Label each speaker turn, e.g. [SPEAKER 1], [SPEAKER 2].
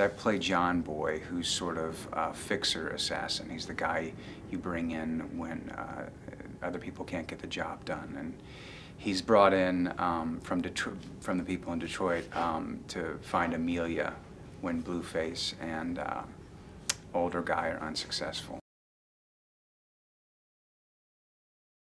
[SPEAKER 1] I play John Boy, who's sort of a fixer assassin. He's the guy you bring in when uh, other people can't get the job done. And he's brought in um, from, Detro from the people in Detroit um, to find Amelia when Blueface and uh, older guy are unsuccessful.